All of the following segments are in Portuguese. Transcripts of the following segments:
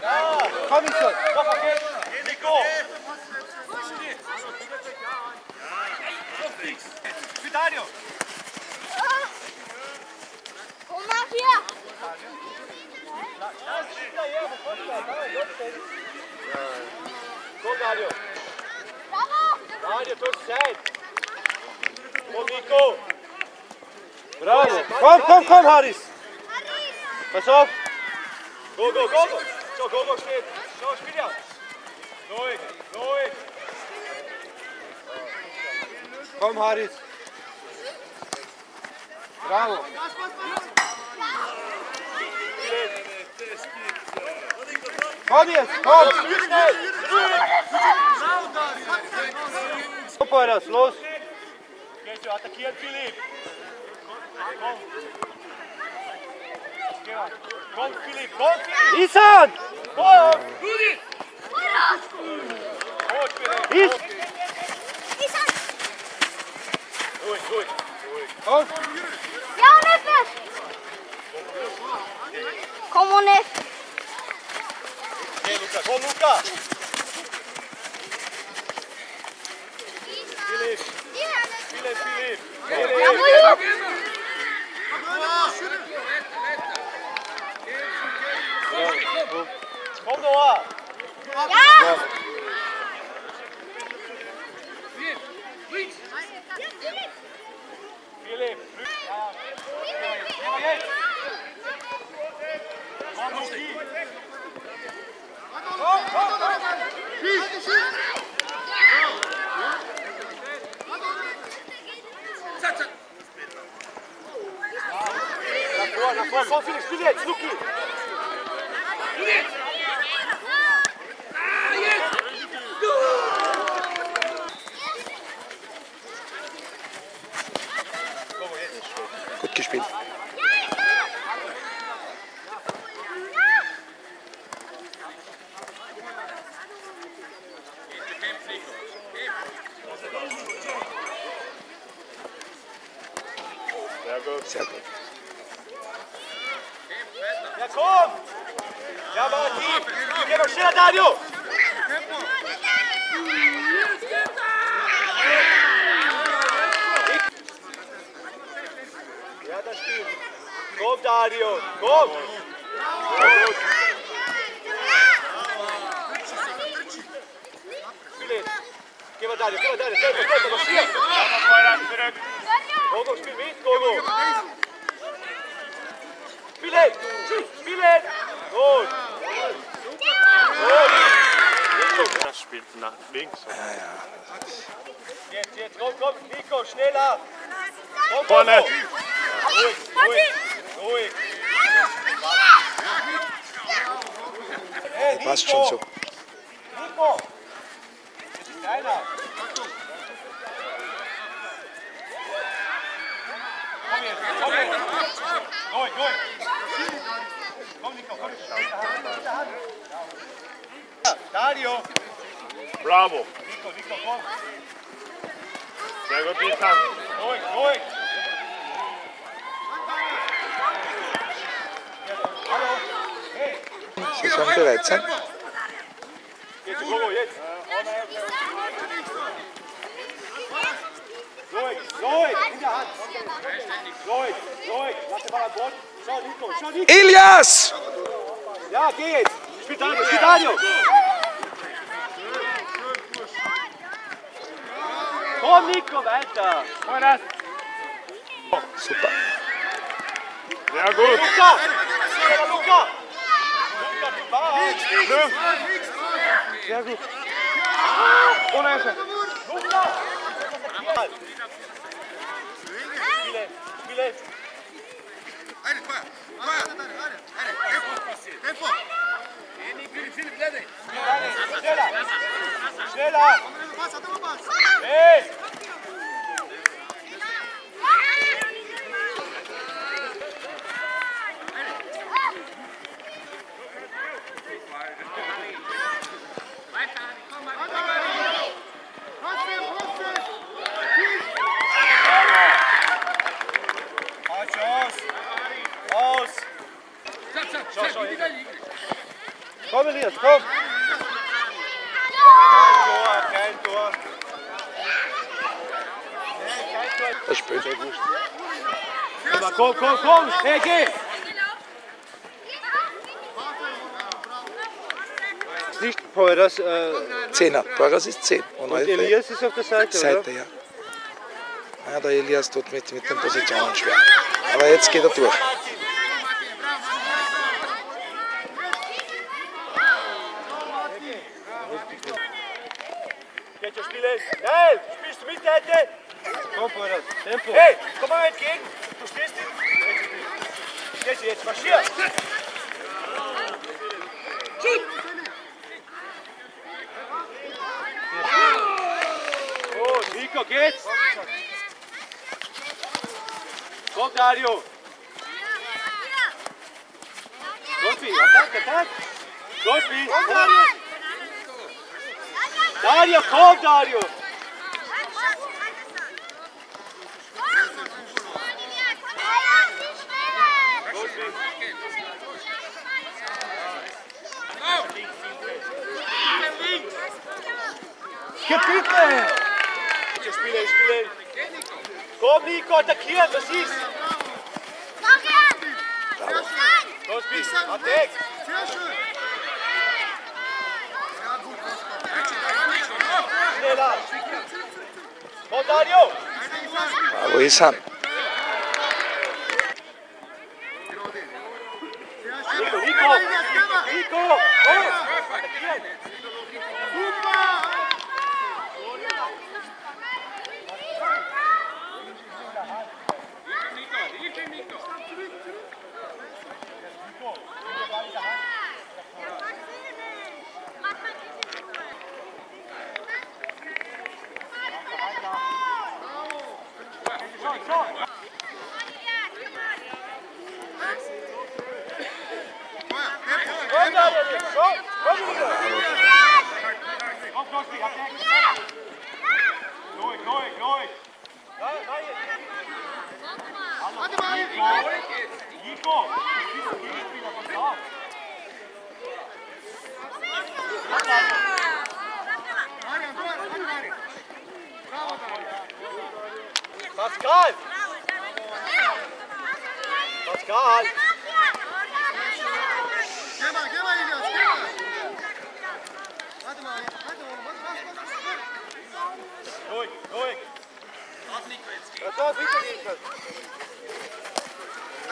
Komm ich schon. Nico. Vitario. Oma hier. Go, Dario. Dario, to side. Go, Nico. Bravo. Komm, komm, komm, Haris. Pass auf. Go, go, go. go. Zo, go, go, steeds. Zo, speel jou. Nooit, nooit. Kom, Harit. Bravo. Hodis, hod. Super, los. Atakiert Filip. Kom. İsan! İs! İsan! Al! Ya Nefer! Como Filipe, Filipe, Filipe, Filipe, Filipe, Filipe, Filipe, Filipe, Filipe, Filipe, Filipe, Filip! Mondoa! Ja! Juliette, Juliette! Ja, komm! Ja, Martin! Geh mal schneller, Dario! Ja, das stimmt. Komm, Dario! Komm! Sehr gut. Philipp! Geh mal, Dario! Geh mal, Dario! Tempo, Tempo, marschier! Gogo, spiel mit, Gogo! Philipp! Philipp! Gut! Gut! Das spielt nach links. Jetzt, jetzt, komm, komm, Nico, schneller! Komm, Vorne. Ruhig, ruhig, ruhig! Hey, Nico! Passt schon so. Nico! Das ist deiner! Komm jetzt, komm jetzt! Ruhig, ruhig! Dario! Bravo! Nico, Nico, komm! Sehr gut, Nico! Ruhig, ruhig! Sie schon bereit sein? Jetzt, Gogo, jetzt! Ruhig, ruhig! Hinterhand! Ruhig, ruhig! Lass den Ball am Boden! Ilias! Ja, geht! Spielt Oh Nico, weiter! Oh, Super! Ja, gut! Luca! Luca! Luca, Sehr gut! Ohne Ecke! Luca! Spiele! Spiele! Schneller! Schneller! Hey! Schau, schau, Komm, Elias, komm! Tor, kein Tor! Kein Tor! Das spielt er gut. Komm, komm, komm, komm! Hey, geh! Nicht Poiras, äh, Zehner. Torres ist 10. Und, und Elias ist auf der Seite, Seite, oder? ja. ja. Der Elias tut mit, mit den Positionen schwer. Aber jetzt geht er durch. Spielen! Nein! Spielst du mit, Seite? Komm, Poiras, Tempo! Hey, komm mal entgegen! Du stehst in... Jetzt, jetzt, marschier! Oh, Nico, geht's? Komm, Dario! Golfi, attack, attack! Golfi! Komm, Dario! Dario, komm, Dario! Gebiete! Bitte, spielen, spielen! Komm, Nico, attackieren, was ist? Los, bis, attack! Vamos, ah, pues, esa. Ah, shot, shot.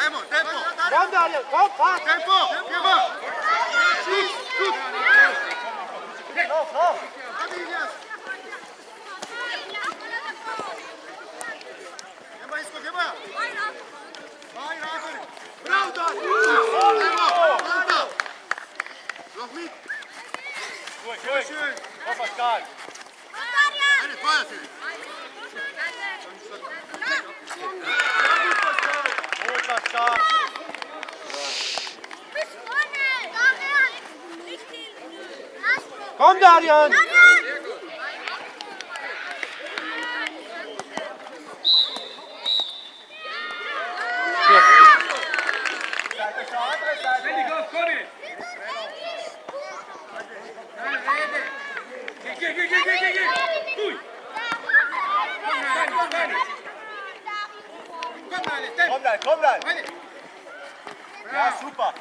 Emo, tempo. Komm, Daniel, komm, fahr! Tempo, gema. Tut, tut. Lauf, lauf! Hadi İlyas. Gema isko, gema. Hayır, aferin. Bravo, Dani. Emo, planta. Noch mit. Ruhig, ruhig! Schön. Komm, Pascal! Hadi, tvoja senin. Komm, Darian! Darian! Ja, super!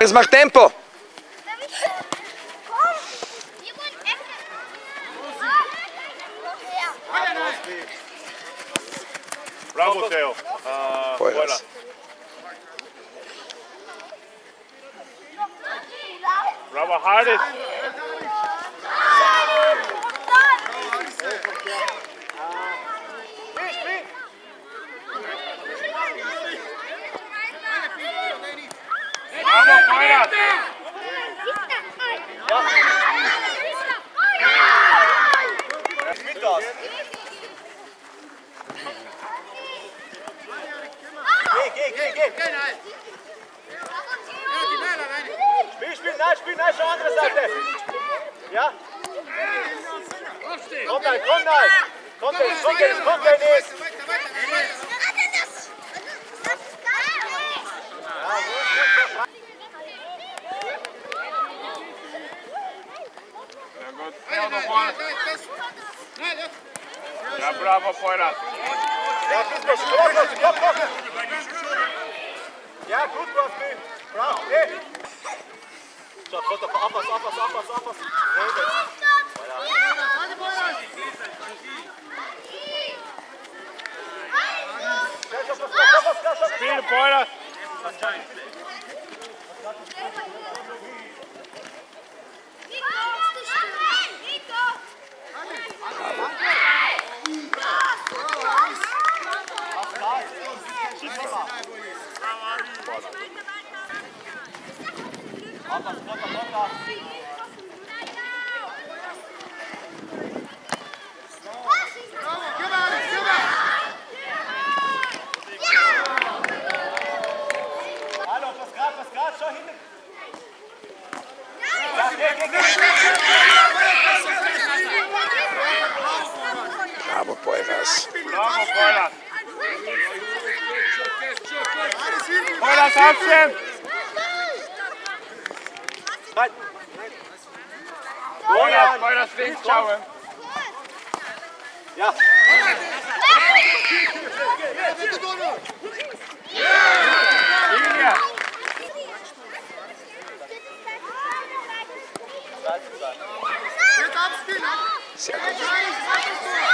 Jetzt macht Tempo. Bravo, Theo. Uh. Poiras. Bravo, Hardis. ¡Vamos, fuera! Ja, bravo, Feuer. Ja, gut, Bossi, komm, Bossi, komm, komm! Ja, gut, Bossi! Bravo, hey! So, Konter, aufpassen, aufpassen, aufpassen, aufpassen! Hey, Dennis. Schnell, stopp, stopp, Papa, papa, papa. Nein! Feuer, Feuer, links schauen. Ja! Linie. Sehr gut.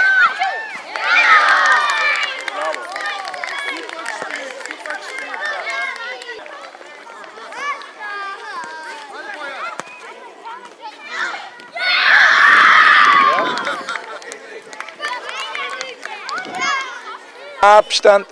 Abstand.